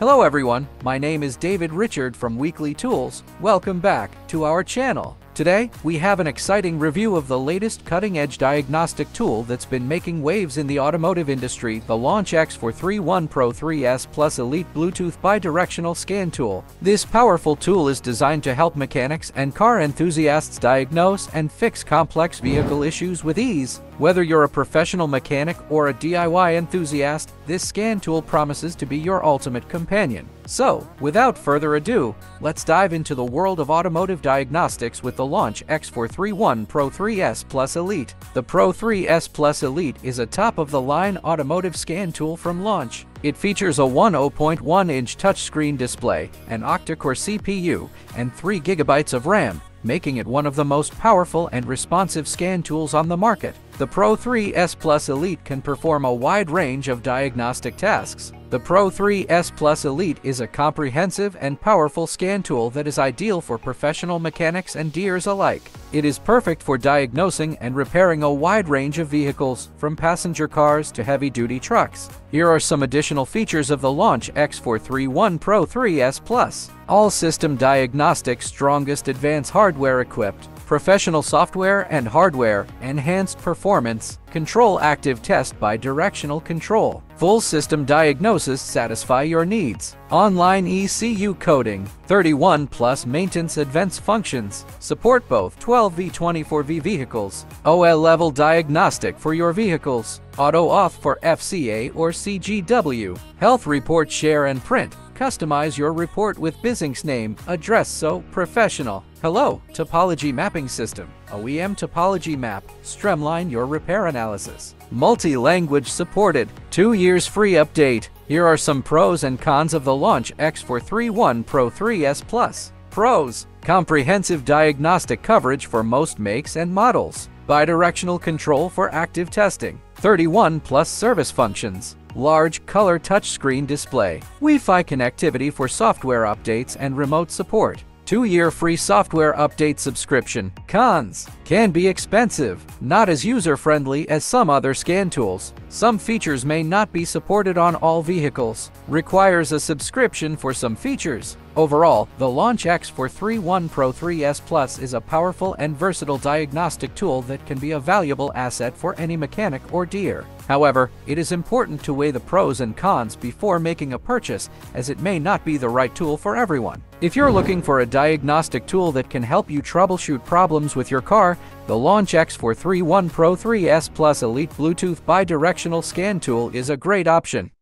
Hello everyone, my name is David Richard from Weekly Tools. Welcome back to our channel. Today, we have an exciting review of the latest cutting-edge diagnostic tool that's been making waves in the automotive industry, the Launch X431 Pro 3S Plus Elite Bluetooth Bidirectional Scan Tool. This powerful tool is designed to help mechanics and car enthusiasts diagnose and fix complex vehicle issues with ease. Whether you're a professional mechanic or a DIY enthusiast, this scan tool promises to be your ultimate companion. So, without further ado, let's dive into the world of automotive diagnostics with the Launch X431 Pro 3S Plus Elite. The Pro 3S Plus Elite is a top-of-the-line automotive scan tool from Launch. It features a 10.1-inch touchscreen display, an octa-core CPU, and 3 GB of RAM, making it one of the most powerful and responsive scan tools on the market. The Pro 3S Plus Elite can perform a wide range of diagnostic tasks. The Pro 3S Plus Elite is a comprehensive and powerful scan tool that is ideal for professional mechanics and DIYers alike. It is perfect for diagnosing and repairing a wide range of vehicles, from passenger cars to heavy-duty trucks. Here are some additional features of the Launch X431 Pro 3S Plus. All system diagnostics strongest advanced hardware equipped, professional software and hardware, enhanced performance, control active test bidirectional control, full system diagnosis satisfy your needs, online ECU coding, 31 plus maintenance advanced functions, support both 12V 24V vehicles, OL level diagnostic for your vehicles, AutoAuth for FCA or CGW, health report share and print, Customize your report with Bizzing's name, address so professional. Hello, Topology Mapping System. OEM Topology Map. Streamline your repair analysis. Multi-language supported. Two years free update. Here are some pros and cons of the Launch X431 Pro 3S Plus. Pros. Comprehensive diagnostic coverage for most makes and models. Bidirectional control for active testing. 31 plus service functions large color touchscreen display, Wi-Fi connectivity for software updates and remote support, two-year free software update subscription. Cons can be expensive, not as user-friendly as some other scan tools. Some features may not be supported on all vehicles, requires a subscription for some features. Overall, the Launch X431 Pro 3S Plus is a powerful and versatile diagnostic tool that can be a valuable asset for any mechanic or DIYer. However, it is important to weigh the pros and cons before making a purchase as it may not be the right tool for everyone. If you're looking for a diagnostic tool that can help you troubleshoot problems with your car, the Launch X431 Pro 3S Plus Elite Bluetooth Bidirectional Scan Tool is a great option.